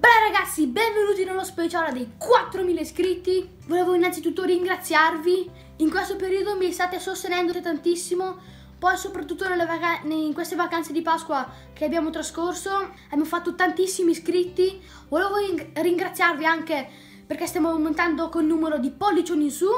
Beh ragazzi, benvenuti nello speciale dei 4.000 iscritti. Volevo innanzitutto ringraziarvi. In questo periodo mi state sostenendo tantissimo. Poi soprattutto in queste vacanze di Pasqua che abbiamo trascorso abbiamo fatto tantissimi iscritti. Volevo ringraziarvi anche perché stiamo aumentando col numero di pollicioni in su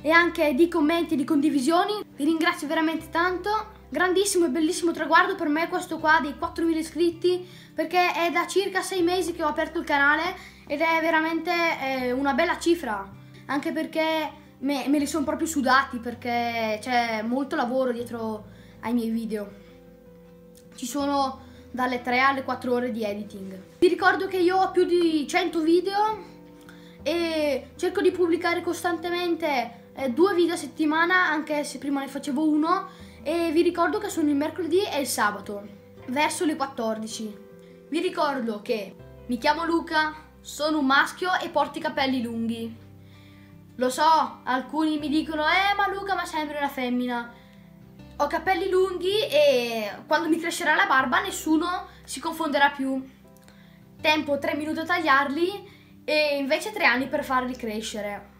e anche di commenti e di condivisioni. Vi ringrazio veramente tanto. Grandissimo e bellissimo traguardo per me questo qua dei 4.000 iscritti perché è da circa 6 mesi che ho aperto il canale ed è veramente eh, una bella cifra anche perché me, me li sono proprio sudati perché c'è molto lavoro dietro ai miei video. Ci sono dalle 3 alle 4 ore di editing. Vi ricordo che io ho più di 100 video e cerco di pubblicare costantemente eh, due video a settimana anche se prima ne facevo uno e vi ricordo che sono il mercoledì e il sabato, verso le 14. Vi ricordo che mi chiamo Luca, sono un maschio e porto i capelli lunghi. Lo so, alcuni mi dicono, eh ma Luca ma sembri una femmina. Ho capelli lunghi e quando mi crescerà la barba nessuno si confonderà più. Tempo 3 minuti a tagliarli e invece 3 anni per farli crescere.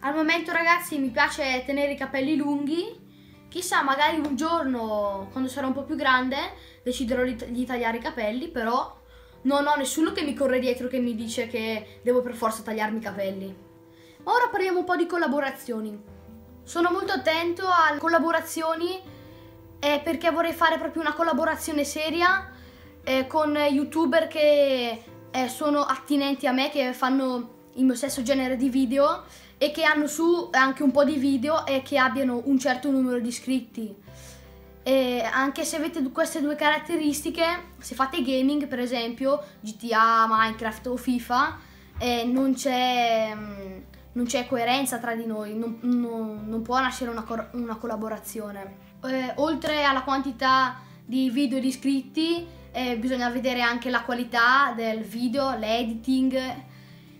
Al momento ragazzi mi piace tenere i capelli lunghi Chissà, magari un giorno, quando sarò un po' più grande, deciderò di, tagliare i capelli, però non ho nessuno che mi corre dietro che mi dice che devo per forza tagliarmi i capelli. Ora parliamo un po' di collaborazioni. Sono molto attento alle collaborazioni eh, perché vorrei fare proprio una collaborazione seria eh, con youtuber che eh, sono attinenti a me, che fanno il mio stesso genere di video e che hanno su anche un po' di video e che abbiano un certo numero di iscritti. E anche se avete queste due caratteristiche, se fate gaming per esempio, GTA, Minecraft o FIFA, eh, non c'è non c'è coerenza tra di noi, non, non, non può nascere una, una collaborazione. Eh, oltre alla quantità di video di iscritti, eh, bisogna vedere anche la qualità del video, l'editing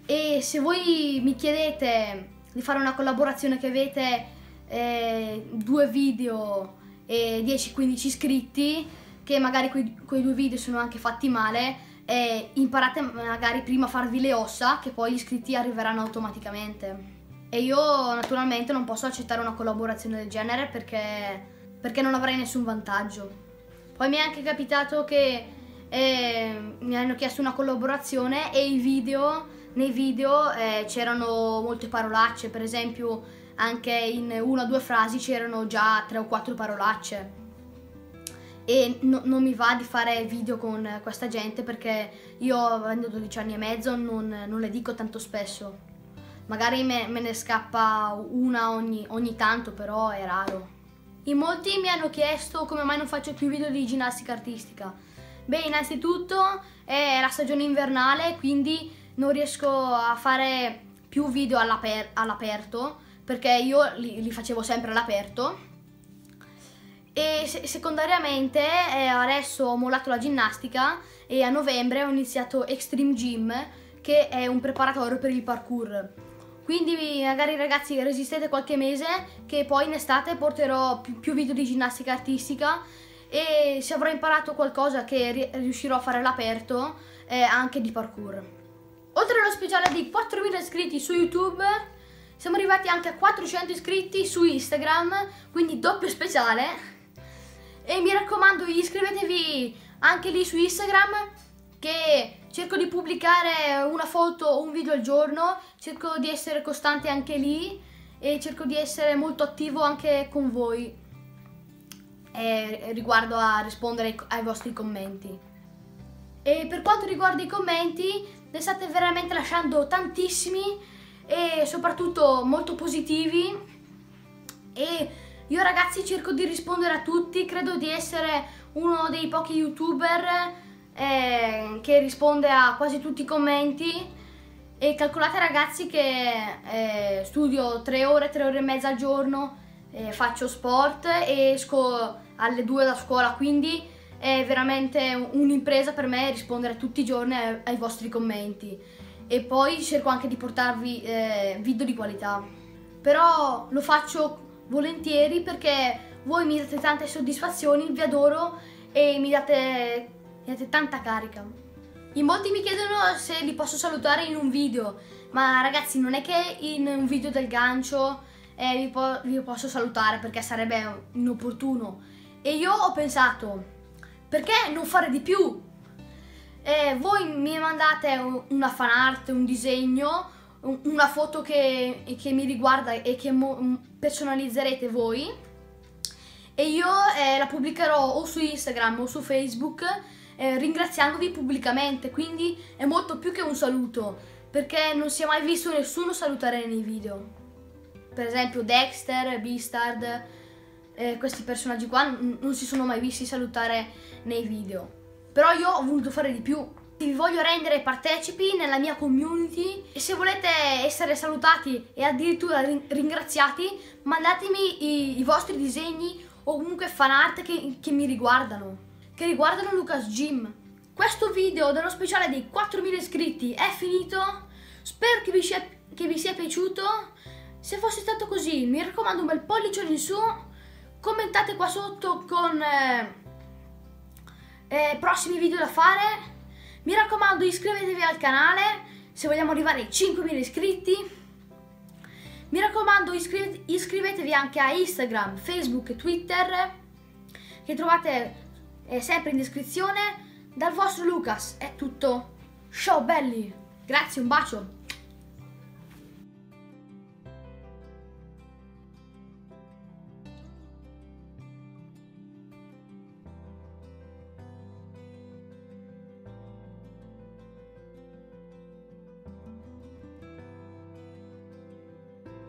e se voi mi chiedete di fare una collaborazione che avete eh, due video e 10-15 iscritti, che magari quei, quei, due video sono anche fatti male, eh, imparate magari prima a farvi le ossa, che poi gli iscritti arriveranno automaticamente. E io naturalmente non posso accettare una collaborazione del genere perché, perché non avrei nessun vantaggio. Poi mi è anche capitato che eh, mi hanno chiesto una collaborazione e i video nei video eh, c'erano molte parolacce, per esempio anche in una o due frasi c'erano già tre o quattro parolacce. E no, non mi va di fare video con questa gente perché io avendo 12 anni e mezzo non, non le dico tanto spesso. Magari me, me ne scappa una ogni, ogni, tanto però è raro. In molti mi hanno chiesto come mai non faccio più video di ginnastica artistica. Beh innanzitutto è la stagione invernale quindi non riesco a fare più video all'aper all'aperto perché io li, li, facevo sempre all'aperto. E se secondariamente eh, adesso ho mollato la ginnastica e a novembre ho iniziato Extreme Gym che è un preparatorio per il parkour. Quindi magari ragazzi resistete qualche mese che poi in estate porterò più, più video di ginnastica artistica. E se avrò imparato qualcosa che riuscirò a fare all'aperto eh, anche di parkour Oltre allo speciale di 4.000 iscritti su YouTube, siamo arrivati anche a 400 iscritti su Instagram, quindi doppio speciale. E mi raccomando iscrivetevi anche lì su Instagram che cerco di pubblicare una foto o un video al giorno, cerco di essere costante anche lì e cerco di essere molto attivo anche con voi eh, riguardo a rispondere ai, vostri commenti. E per quanto riguarda i commenti, ne state veramente lasciando tantissimi e soprattutto molto positivi. E io ragazzi cerco di rispondere a tutti, credo di essere uno dei pochi youtuber eh, che risponde a quasi tutti i commenti. E calcolate ragazzi che eh, studio 3 ore, 3 ore e mezza al giorno, eh, faccio sport e esco alle 2 da scuola, quindi è veramente un'impresa per me rispondere tutti i giorni ai, vostri commenti e poi cerco anche di portarvi eh, video di qualità. Però lo faccio volentieri perché voi mi date tante soddisfazioni, vi adoro e mi date, mi date tanta carica. In molti mi chiedono se li posso salutare in un video, ma ragazzi non è che in un video del gancio eh, vi, po vi posso salutare perché sarebbe inopportuno. E io ho pensato, perché non fare di più? Eh, voi mi mandate una fan art, un disegno, una foto che, che mi riguarda e che personalizzerete voi e io eh, la pubblicherò o su Instagram o su Facebook eh, ringraziandovi pubblicamente, quindi è molto più che un saluto, perché non si è mai visto nessuno salutare nei video. Per esempio Dexter, Beastard, eh, questi personaggi qua non si sono mai visti salutare nei video. Però io ho voluto fare di più. Vi voglio rendere partecipi nella mia community e se volete essere salutati e addirittura ringraziati, mandatemi i, i vostri disegni o comunque fan art che, che mi riguardano che riguardano Lucas Jim. Questo video dello speciale dei 4.000 iscritti è finito. Spero che vi, sia, che vi sia piaciuto. Se fosse stato così, mi raccomando un bel pollice in su. Commentate qua sotto con eh, eh, prossimi video da fare. Mi raccomando iscrivetevi al canale se vogliamo arrivare ai 5.000 iscritti. Mi raccomando iscrivetevi anche a Instagram, Facebook e Twitter che trovate è sempre in descrizione. Dal vostro Lucas è tutto. Ciao belli! Grazie, un bacio!